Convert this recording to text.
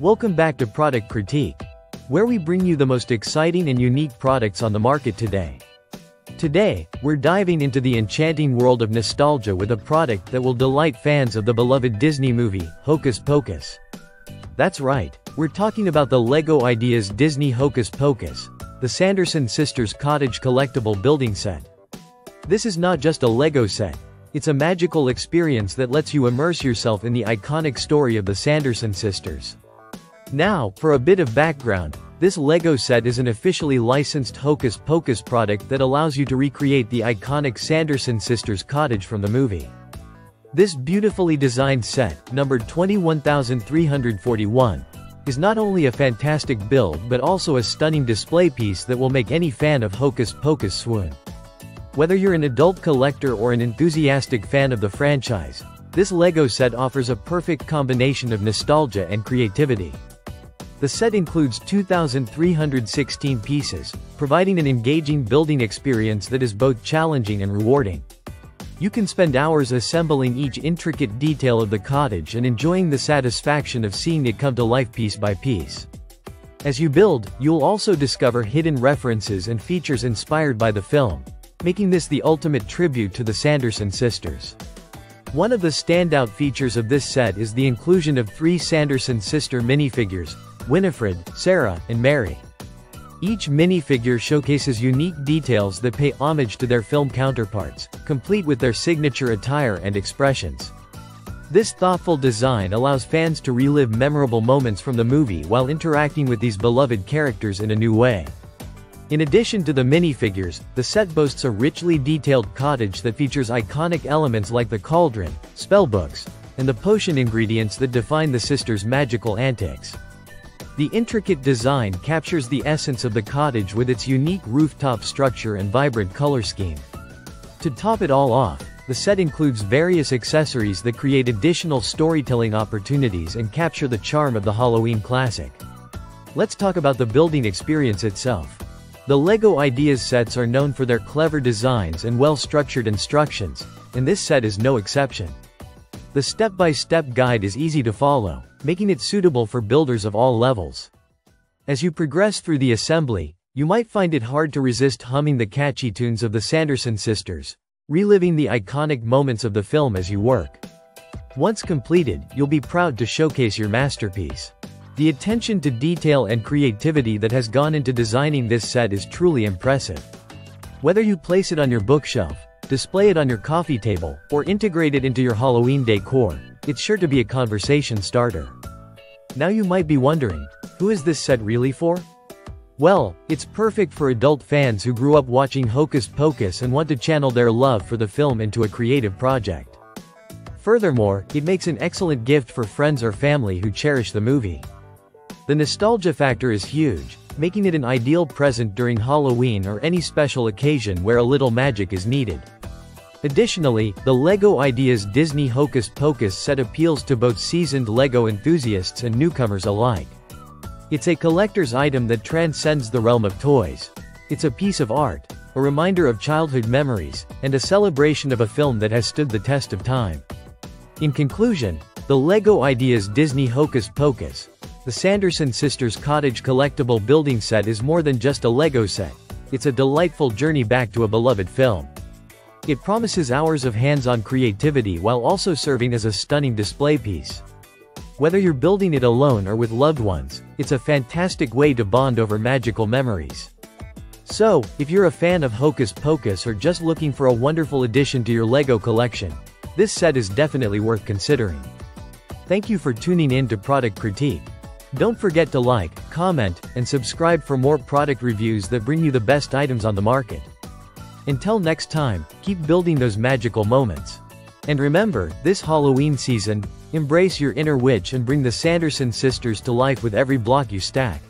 Welcome back to Product Critique, where we bring you the most exciting and unique products on the market today. Today, we're diving into the enchanting world of nostalgia with a product that will delight fans of the beloved Disney movie, Hocus Pocus. That's right, we're talking about the LEGO Ideas Disney Hocus Pocus, the Sanderson Sisters Cottage Collectible Building Set. This is not just a LEGO set, it's a magical experience that lets you immerse yourself in the iconic story of the Sanderson sisters. Now, for a bit of background, this LEGO set is an officially licensed Hocus Pocus product that allows you to recreate the iconic Sanderson sisters cottage from the movie. This beautifully designed set, numbered 21341, is not only a fantastic build but also a stunning display piece that will make any fan of Hocus Pocus swoon. Whether you're an adult collector or an enthusiastic fan of the franchise, this LEGO set offers a perfect combination of nostalgia and creativity. The set includes 2,316 pieces, providing an engaging building experience that is both challenging and rewarding. You can spend hours assembling each intricate detail of the cottage and enjoying the satisfaction of seeing it come to life piece by piece. As you build, you'll also discover hidden references and features inspired by the film, making this the ultimate tribute to the Sanderson sisters. One of the standout features of this set is the inclusion of three Sanderson sister minifigures, Winifred, Sarah, and Mary. Each minifigure showcases unique details that pay homage to their film counterparts, complete with their signature attire and expressions. This thoughtful design allows fans to relive memorable moments from the movie while interacting with these beloved characters in a new way. In addition to the minifigures, the set boasts a richly detailed cottage that features iconic elements like the cauldron, spellbooks, and the potion ingredients that define the sisters' magical antics. The intricate design captures the essence of the cottage with its unique rooftop structure and vibrant color scheme. To top it all off, the set includes various accessories that create additional storytelling opportunities and capture the charm of the Halloween classic. Let's talk about the building experience itself. The LEGO Ideas sets are known for their clever designs and well-structured instructions, and this set is no exception. The step-by-step -step guide is easy to follow, making it suitable for builders of all levels. As you progress through the assembly, you might find it hard to resist humming the catchy tunes of the Sanderson sisters, reliving the iconic moments of the film as you work. Once completed, you'll be proud to showcase your masterpiece. The attention to detail and creativity that has gone into designing this set is truly impressive. Whether you place it on your bookshelf, display it on your coffee table, or integrate it into your Halloween decor, it's sure to be a conversation starter. Now you might be wondering, who is this set really for? Well, it's perfect for adult fans who grew up watching Hocus Pocus and want to channel their love for the film into a creative project. Furthermore, it makes an excellent gift for friends or family who cherish the movie. The nostalgia factor is huge, making it an ideal present during Halloween or any special occasion where a little magic is needed. Additionally, the LEGO Ideas Disney Hocus Pocus set appeals to both seasoned LEGO enthusiasts and newcomers alike. It's a collector's item that transcends the realm of toys. It's a piece of art, a reminder of childhood memories, and a celebration of a film that has stood the test of time. In conclusion, the LEGO Ideas Disney Hocus Pocus, the Sanderson Sisters Cottage collectible building set is more than just a LEGO set. It's a delightful journey back to a beloved film. It promises hours of hands-on creativity while also serving as a stunning display piece. Whether you're building it alone or with loved ones, it's a fantastic way to bond over magical memories. So, if you're a fan of Hocus Pocus or just looking for a wonderful addition to your LEGO collection, this set is definitely worth considering. Thank you for tuning in to Product Critique. Don't forget to like, comment, and subscribe for more product reviews that bring you the best items on the market. Until next time, keep building those magical moments. And remember, this Halloween season, embrace your inner witch and bring the Sanderson sisters to life with every block you stack.